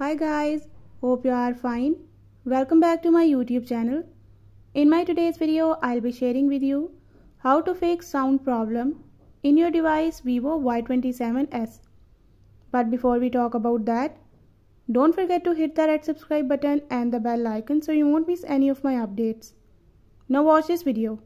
Hi guys, hope you are fine. Welcome back to my YouTube channel. In my today's video, I'll be sharing with you how to fix sound problem in your device Vivo Y27s. But before we talk about that, don't forget to hit the red subscribe button and the bell icon so you won't miss any of my updates. Now watch this video.